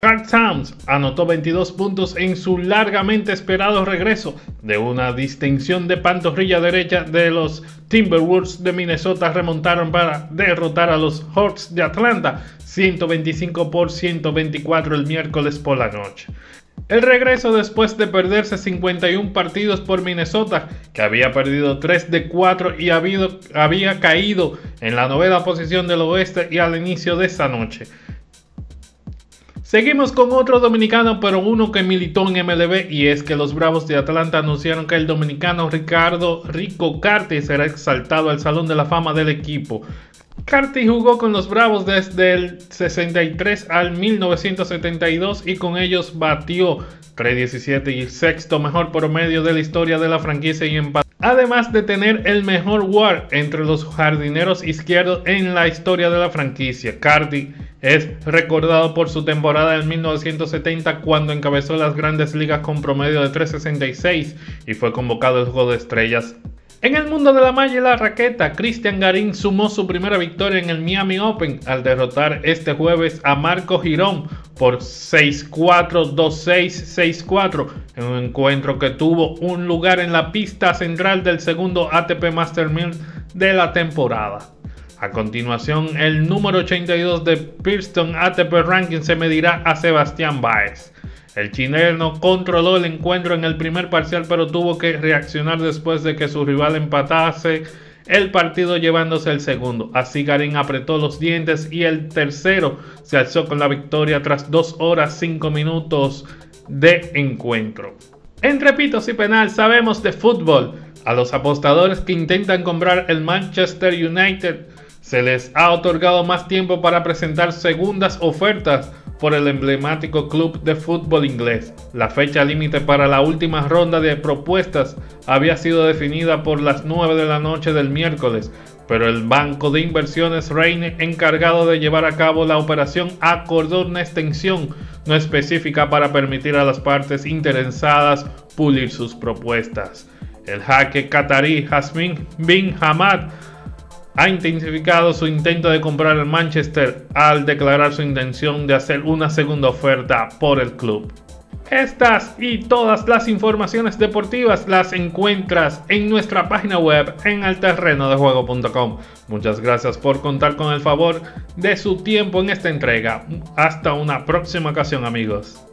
Carl Towns anotó 22 puntos en su largamente esperado regreso de una distinción de pantorrilla derecha de los Timberwolves de Minnesota remontaron para derrotar a los Hawks de Atlanta 125 por 124 el miércoles por la noche. El regreso después de perderse 51 partidos por Minnesota, que había perdido 3 de 4 y había caído en la novena posición del oeste y al inicio de esta noche. Seguimos con otro dominicano, pero uno que militó en MLB, y es que los Bravos de Atlanta anunciaron que el dominicano Ricardo Rico Carti será exaltado al Salón de la Fama del equipo. Carti jugó con los Bravos desde el 63 al 1972 y con ellos batió 317 y sexto mejor promedio de la historia de la franquicia y empató. Además de tener el mejor WAR entre los jardineros izquierdos en la historia de la franquicia, Cardi es recordado por su temporada en 1970 cuando encabezó las grandes ligas con promedio de 366 y fue convocado al Juego de Estrellas en el mundo de la malla y la raqueta, Cristian Garín sumó su primera victoria en el Miami Open al derrotar este jueves a Marco Girón por 6-4, 2-6, 6-4 en un encuentro que tuvo un lugar en la pista central del segundo ATP Master 1000 de la temporada. A continuación, el número 82 de Princeton ATP Ranking se medirá a Sebastián Baez. El chileno controló el encuentro en el primer parcial, pero tuvo que reaccionar después de que su rival empatase el partido llevándose el segundo. Así Garín apretó los dientes y el tercero se alzó con la victoria tras 2 horas 5 minutos de encuentro. Entre pitos y penal sabemos de fútbol. A los apostadores que intentan comprar el Manchester United se les ha otorgado más tiempo para presentar segundas ofertas por el emblemático club de fútbol inglés. La fecha límite para la última ronda de propuestas había sido definida por las 9 de la noche del miércoles, pero el banco de inversiones Reine, encargado de llevar a cabo la operación, acordó una extensión no específica para permitir a las partes interesadas pulir sus propuestas. El jaque qatarí Jasmine bin Hamad ha intensificado su intento de comprar el Manchester al declarar su intención de hacer una segunda oferta por el club. Estas y todas las informaciones deportivas las encuentras en nuestra página web en alterrenodejuego.com. Muchas gracias por contar con el favor de su tiempo en esta entrega. Hasta una próxima ocasión amigos.